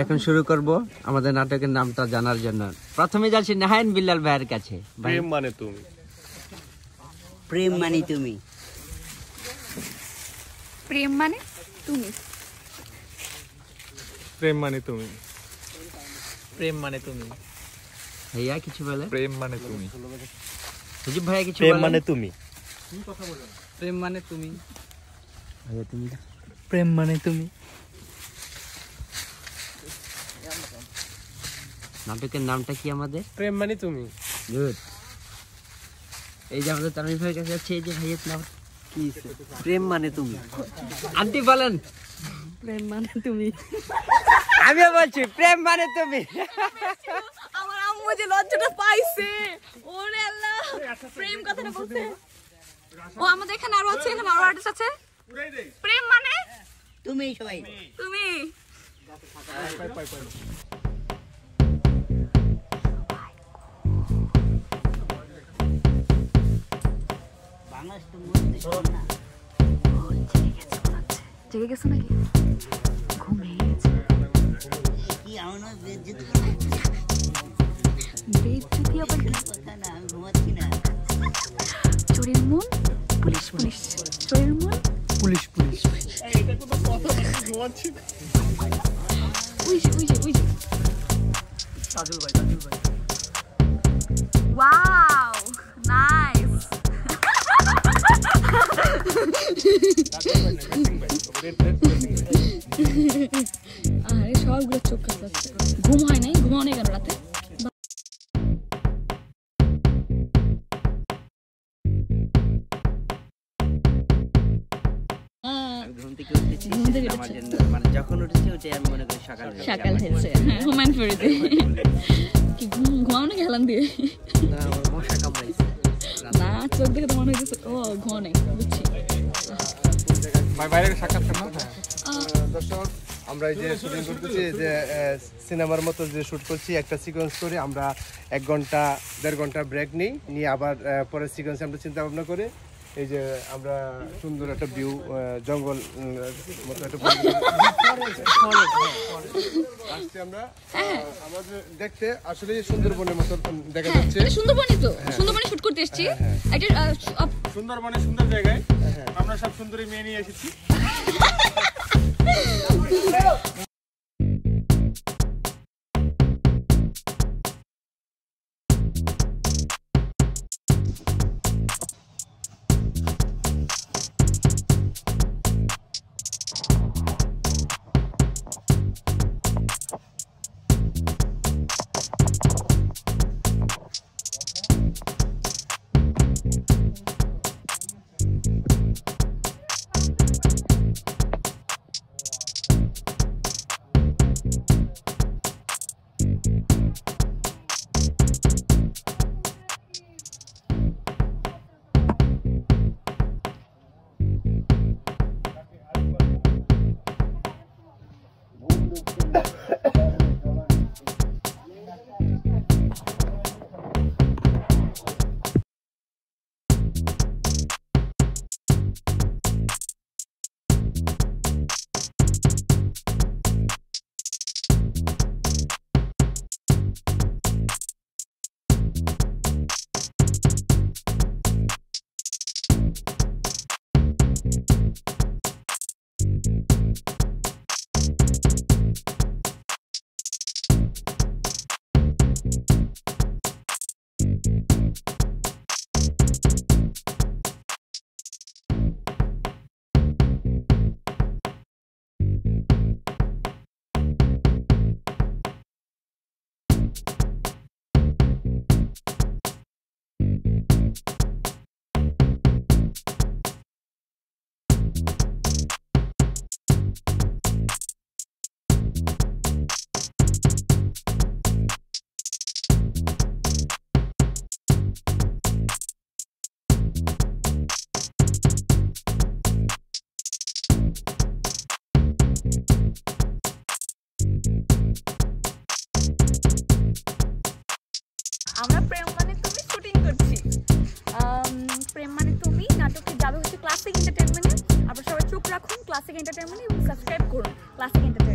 এখন শুরু করব আমাদের নাটকের নামটা জানার জন্য। প্রথমে যাচ্ছি নাহায়ন বিল্লাল ভাইয়ের কাছে। প্রেম মানে তুমি। প্রেম মানে তুমি। প্রেম মানে তুমি। প্রেম মানে তুমি। প্রেম মানে তুমি। ভাইয়া কিছু বলে? প্রেম মানে তুমি। সুজিব ভাইয়া কিছু প্রেম মানে তুমি। প্রেম মানে তুমি। ভাইয়া তুমি প্রেম মানে তুমি। নাটকের নামটা কি আমাদের? প্রেম মানে তুমি। গুড এই যে আমাদের তানভীর ভাইয়ের কাছে যাচ্ছে এই যে ভাইয়ের নাম কি প্রেম মানে তুমি। আন্টি বলেন। প্রেম মানে তুমি। আমিও বলছি প্রেম মানে তুমি। আমার আম্মু যে লজ্জাটা পাইছে। ওরে আল্লাহ প্রেম কথাটা বলতে। ও আমাদের এখানে আরও আছে এখানে আরও আর্টিস্ট আছে। প্রেম মানে? তুমি সবাই। তুমি। জেগে গেছো নাকি? ঘুমিয়ে গেছে। কি আমার বেজ্জত আবার চোরের মন? Police police. চোরের মন? Police police. উই যে, উই যে, উই আরে সবগুলো চোখ কাটলাচ্ছে ঘুম হয় নাই? ঘুমাও নেই কেন রাতে? ঘুম থেকে উঠেছি থেকে আমার জন্য মানে যখন উঠেছি ওটাই আমি মনে করি সকাল সকাল। হয়েছে। হ্যাঁ হুমায়ুন ফরিদে। কি ঘুমাও নাকি হেলান দিয়ে? না চোখ দেখে তো হয়েছে ও ঘুমাও বুঝছি। বাইরে সাক্ষাৎকার না আহ, দর্শক আমরা এই যে শুটিং করতেছি যে সিনেমার মতো যে শুট করছি একটা সিকোয়েন্স করে আমরা এক ঘণ্টা দেড় ঘণ্টা ব্রেক নিই নিয়ে আবার পরের সিকোয়েন্স আমরা চিন্তা ভাবনা করে। এই যে আমরা সুন্দর একটা ভিউ জঙ্গল মতো একটা আসছি আমরা আমাদের দেখতে আসলে সুন্দরবনের মতো দেখা হ্যাঁ যাচ্ছে। তো। সুন্দরবনে শুট করতে এসেছি। এটা সুন্দরবনে সুন্দর জায়গায়। আমরা সব সুন্দরী মেয়ে নিয়ে এসেছি। নাটকটি যাবে হচ্ছে ক্লাসিক এন্টারটেনমেন্টে আপনারা সবাই চোখ রাখুন ক্লাসিক এন্টারটেনমেন্টে এবং সাবস্ক্রাইব করুন। Classic entertainment